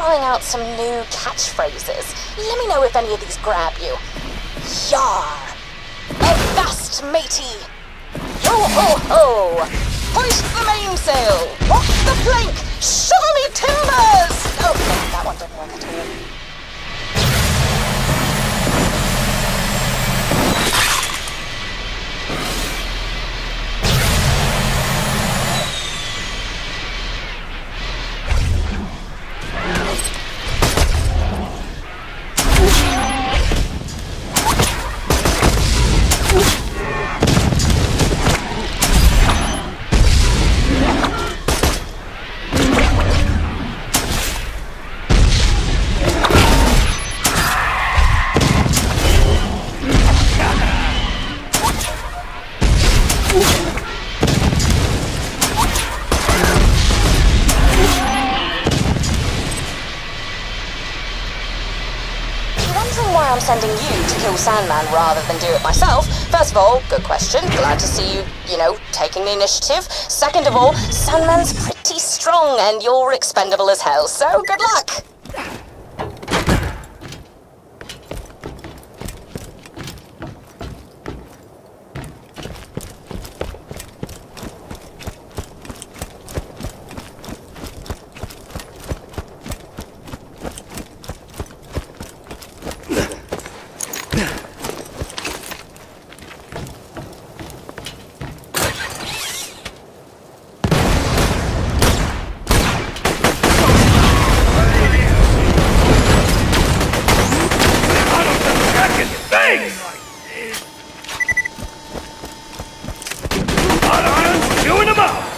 trying out some new catchphrases. Let me know if any of these grab you. Yar! Avast, matey! Yo ho ho! Hoist the mainsail! Rock the plank! Shiver me timbers! Oh, that one didn't work at all. I'm sending you to kill Sandman rather than do it myself, first of all, good question. Glad to see you, you know, taking the initiative. Second of all, Sandman's pretty strong and you're expendable as hell, so good luck. Hot irons, chewing them up!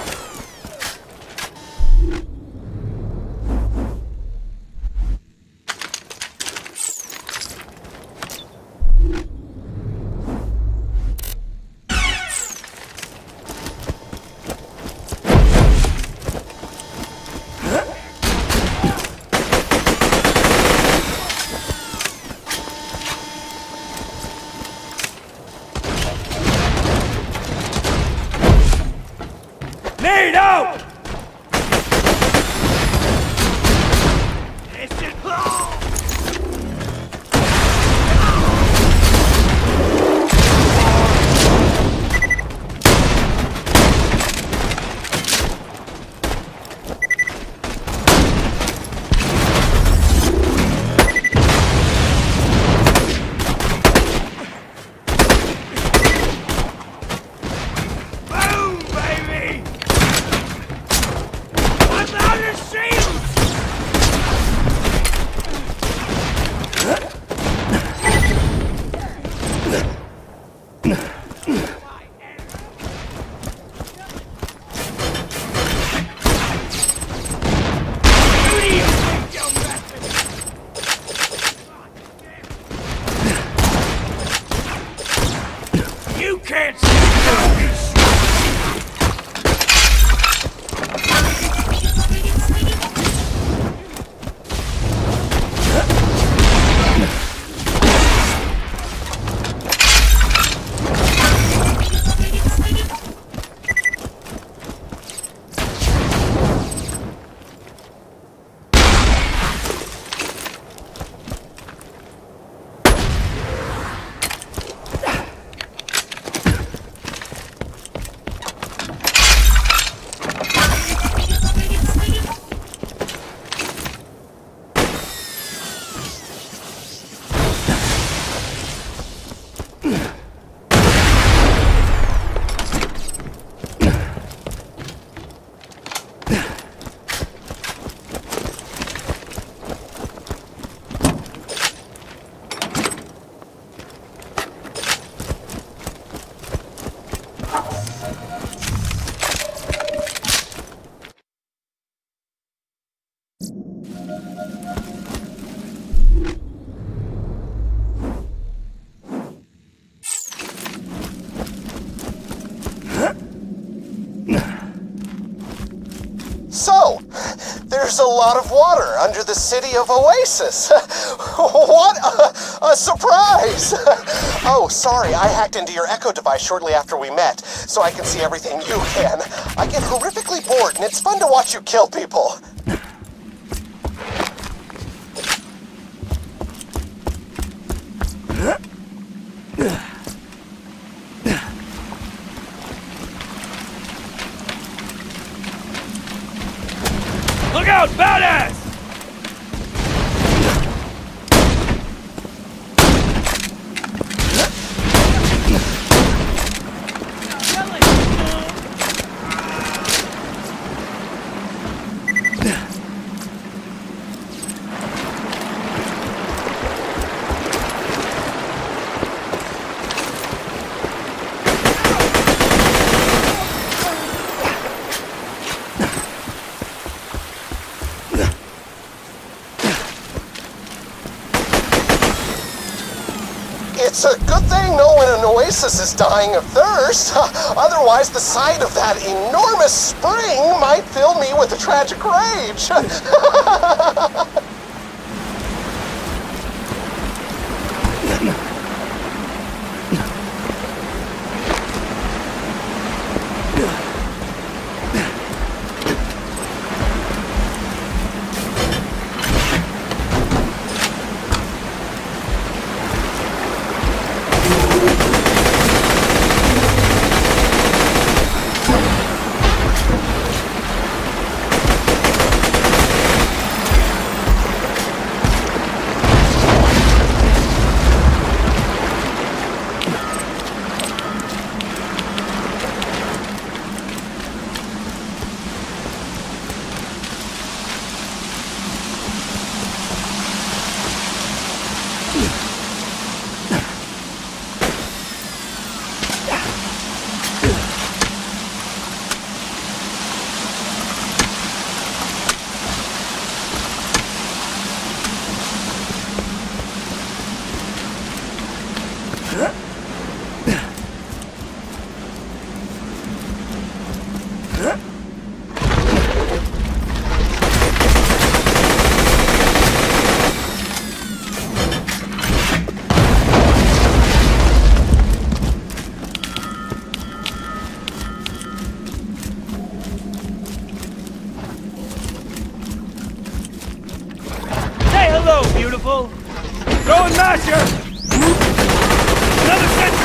So, there's a lot of water under the city of Oasis. what a, a surprise! oh, sorry, I hacked into your Echo device shortly after we met, so I can see everything you can. I get horrifically bored, and it's fun to watch you kill people. Oasis is dying of thirst. Otherwise, the sight of that enormous spring might fill me with a tragic rage. beautiful! Throwing masher! Another sentry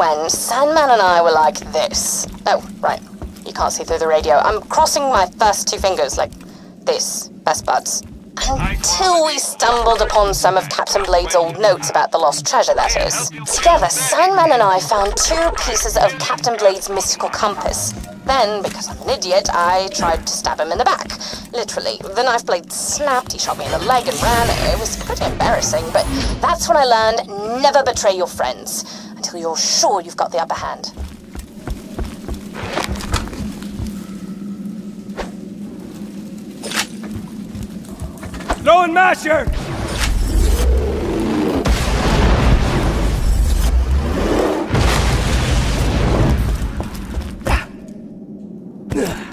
when, Sandman and I were like this. Oh, right. You can't see through the radio. I'm crossing my first two fingers like this, best buds. Until we stumbled upon some of Captain Blade's old notes about the lost treasure, that is. Together, Sandman and I found two pieces of Captain Blade's mystical compass. Then, because I'm an idiot, I tried to stab him in the back. Literally. The knife blade snapped, he shot me in the leg and ran. It was pretty embarrassing, but that's when I learned never betray your friends until you're sure you've got the upper hand. Throwing masher! Another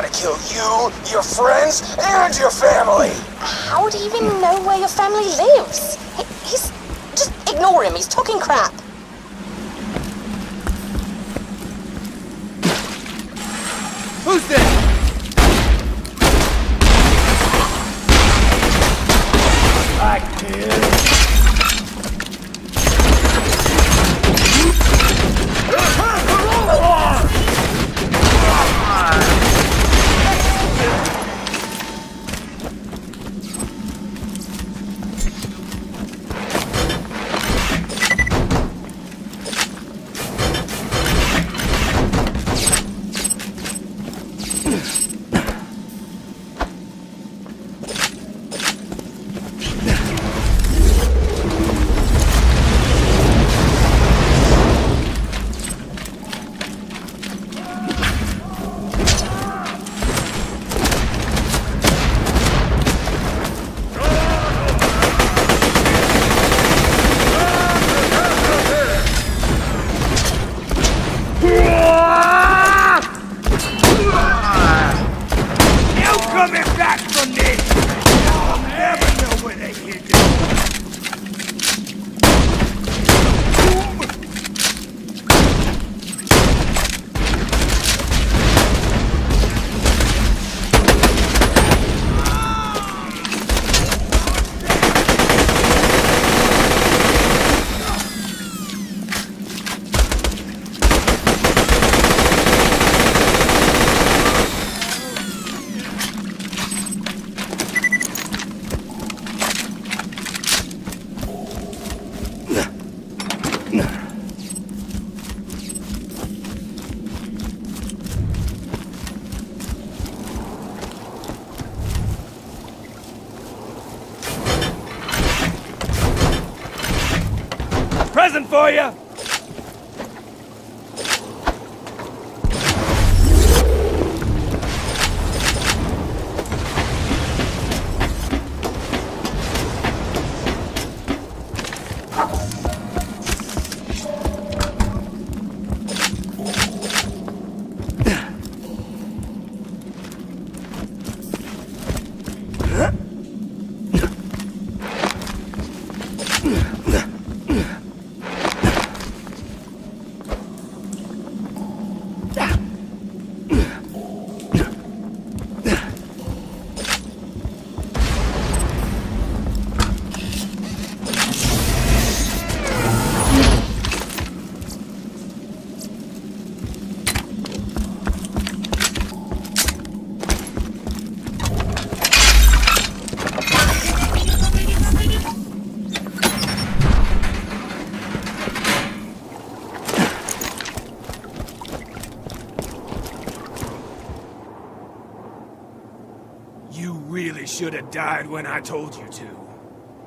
gotta kill you, your friends, and your family! How do you even know where your family lives? He, he's... Just ignore him, he's talking crap. Coming back from this? I'll never know where they hid you. Should have died when I told you to.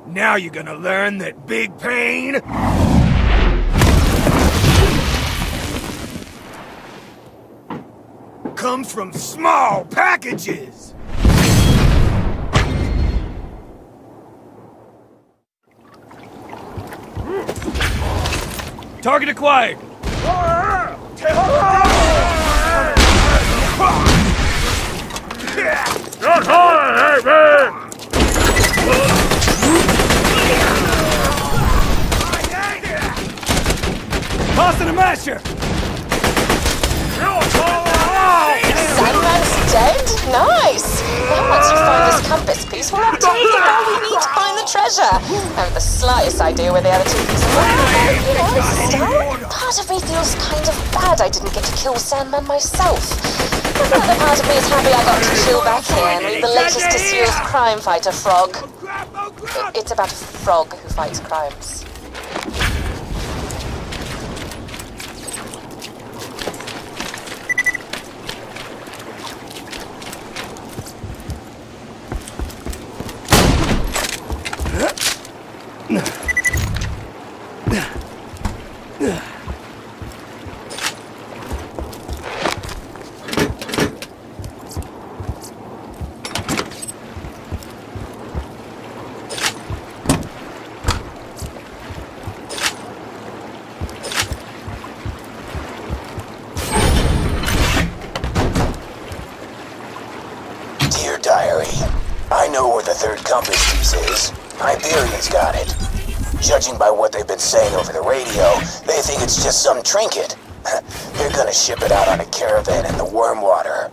Now you're gonna learn that big pain comes from small packages. Target acquired. Sandman's dead? Nice! Find this compass piece, we'll have we need to find the treasure. I haven't the slightest idea where the other two are. Part of me feels kind of bad I didn't get to kill Sandman myself. The other part of me is happy I got to chill back here the latest issue of Crime Fighter Frog. It's about a frog who fights crimes. Third compass piece is, Hyperion's got it. Judging by what they've been saying over the radio, they think it's just some trinket. They're gonna ship it out on a caravan in the Wurmwater.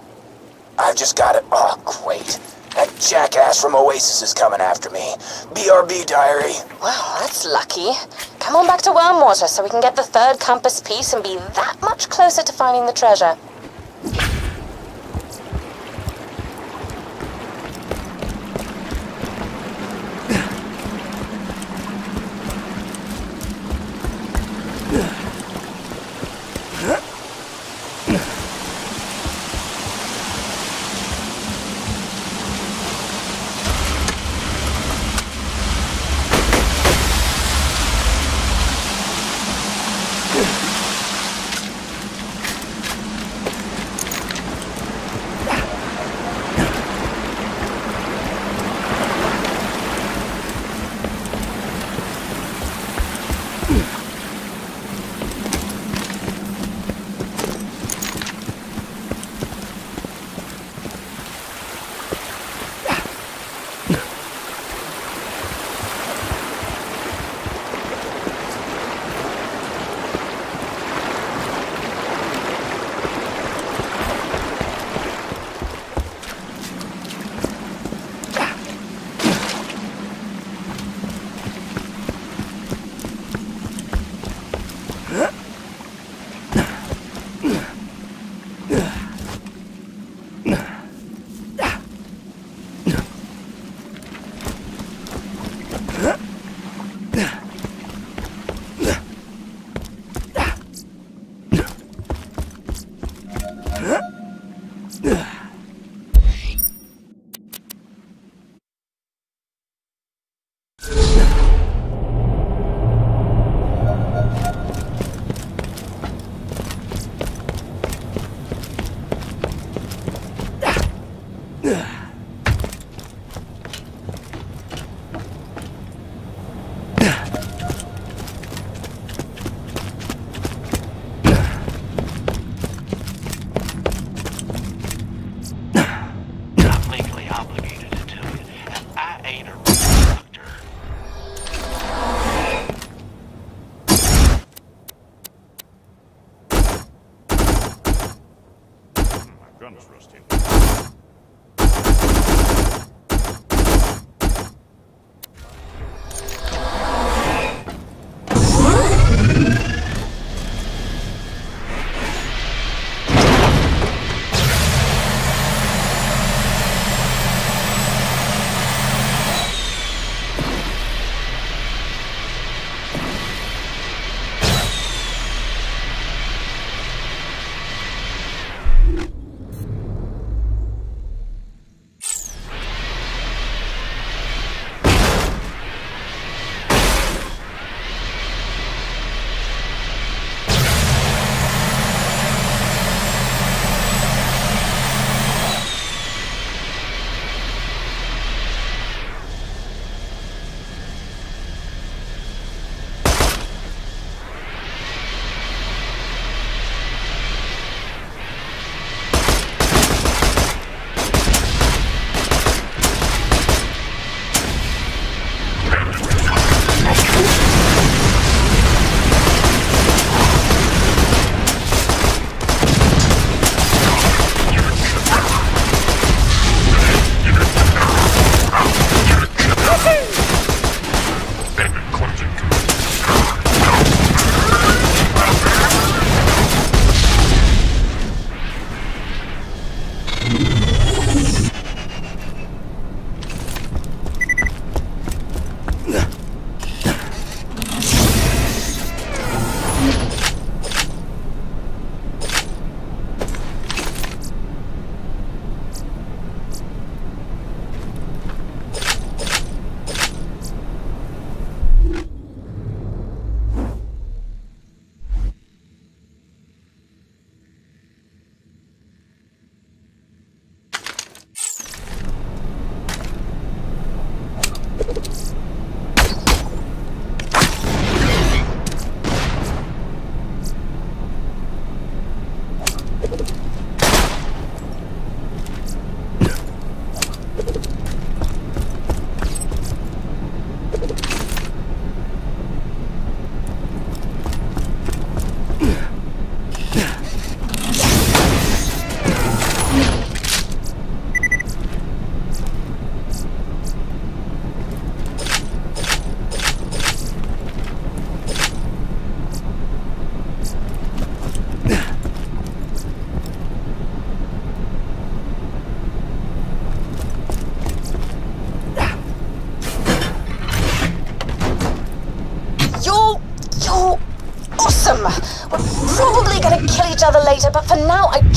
I've just got it. Oh, great. That jackass from Oasis is coming after me. BRB diary. Well, that's lucky. Come on back to Wurmwater so we can get the third compass piece and be that much closer to finding the treasure.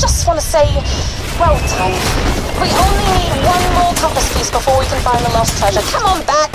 Just want to say, well done. We only need one more compass piece before we can find the lost treasure. Come on back.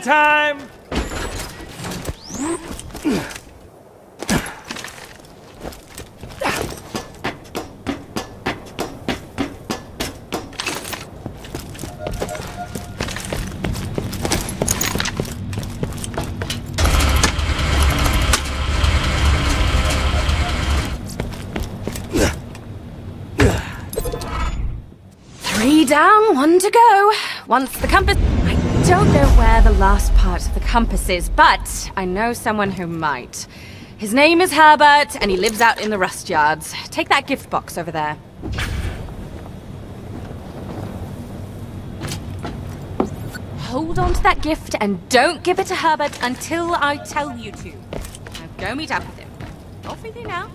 Time! Three down, one to go. Once the compass. I don't know where the last part of the compass is, but I know someone who might. His name is Herbert, and he lives out in the Rustyards. Take that gift box over there. Hold on to that gift and don't give it to Herbert until I tell you to. Now go meet up with him. Off with you now.